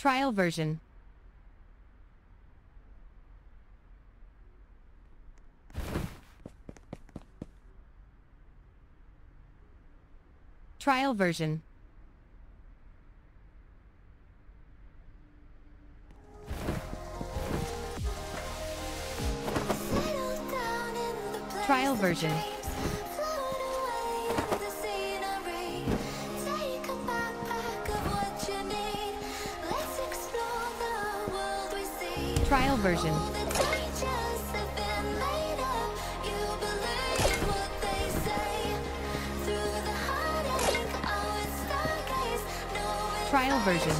Trial version. Trial version. Trial version. Trial version. Trial version.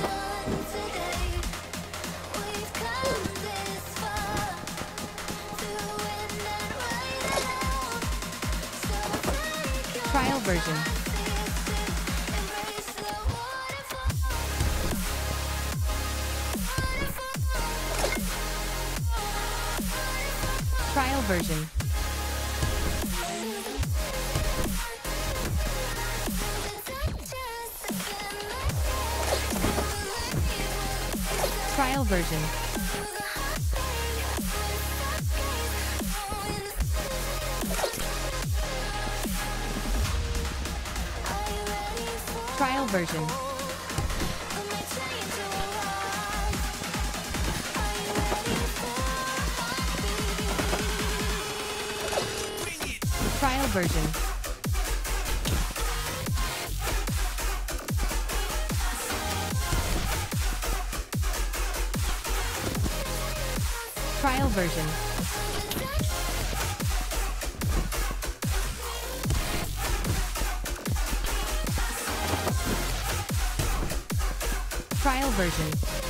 Trial version. Trial version. Trial version. Trial version. Trial version. Trial version.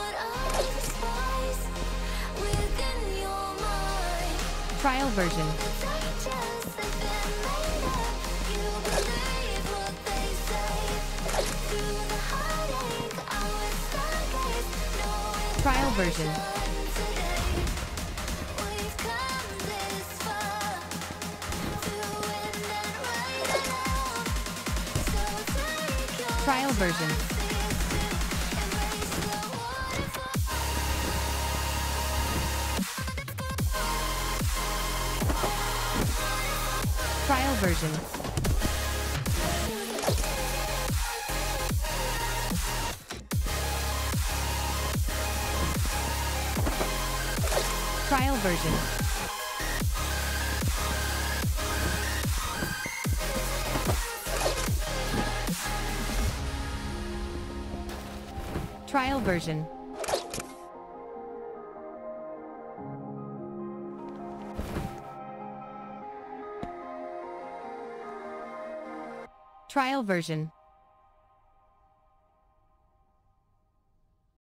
Trial version. Trial version. Trial version. Trial version. Trial version. Trial version. Trial version.